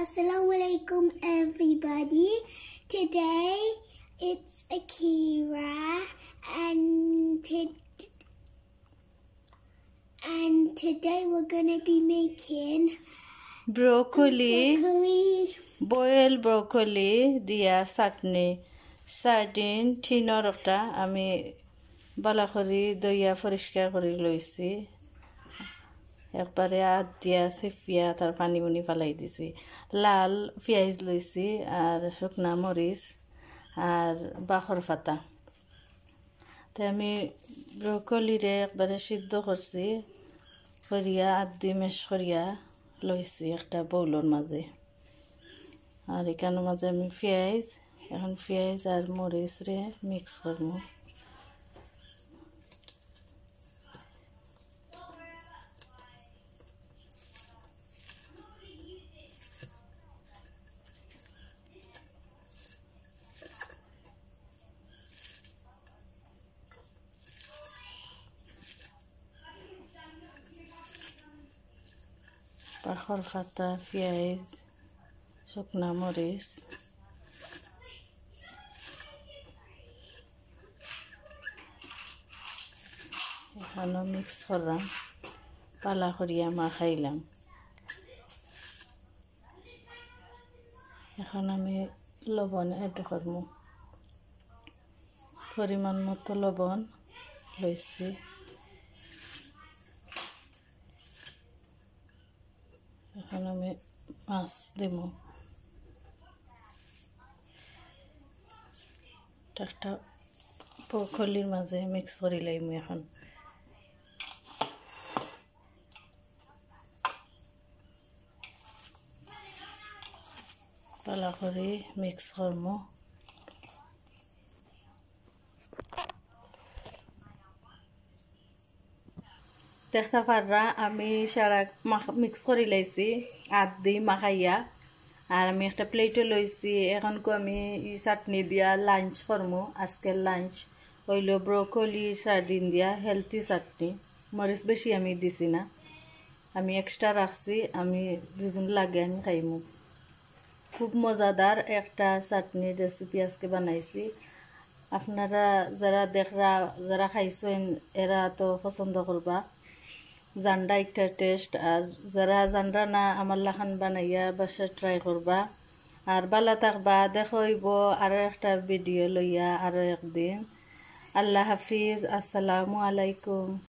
Assalamu alaikum everybody. Today it's Akira and to- and today we're gonna be making broccoli broccoli boiled broccoli দিয়া chutney sardine টিনৰ একটা আমি বালা কৰি দইয়া পৰিষ্কাৰ কৰি লৈছি একবাৰে আদ দিয়া চেপিয়া তাৰ পানী বুনি পেলাই দিছি। লাল পিঁয়াজ লইছি আর শুকনা মরিচ আর বাখর পাতা। তাই আমি ব্রোকলিরে একবারে সিদ্ধ করছি, করিয়া আদ দি মেশ করিয়া লইছি একটা বৌলর মাঝে। আর এখানের মাঝে আমি পেঁয়াজ, এখন পেঁয়াজ আর মরিচ রে মিক্স করব। পাখর পাতা, পেঁয়াজ, শুকনা মরিচ। এখানেও মিক্স করলাম। পালা করিয়া মাখাইলাম এখন আমি লবণ এড করব। পরিমাণ মতো লবণ লইছি। এখন আমি মাছ দেব একটা পখলির মাঝে মিক্স করে লাইম এখন পালা করে মিক্স করব দেখতে পাররা আমি সারা মিক্স করে লাইছি আদ দি মাখাইয়া। আর আমি একটা প্লেটও লইছি এখনকো আমি ই চাটনি দিয়া লাঞ্চ করমু। আজকের লাঞ্চ হইল ব্রোকলি সার্ডিন দিয়া হেলথি চাটনি। মরিচ বেশি আমি দিছি না। আমি এক্সট্রা রাখছি, আমি দুজন লাগে আমি খাইমু। খুব মজাদার একটা চাটনি রেসিপি আজকে বানাইছি। আপনারা যারা দেখরা, যারা খাইছেন, এরা তো পছন্দ করবা। জান্ডা একটা টেস্ট আর যারা জান্ডা না আমার লাখান বানাইয়া বাসে ট্রাই করবা আর বালা থাকবা দেখইব আরও একটা ভিডিও লইয়া আরও একদিন। আল্লাহ হাফিজ, আসসালামু আলাইকুম।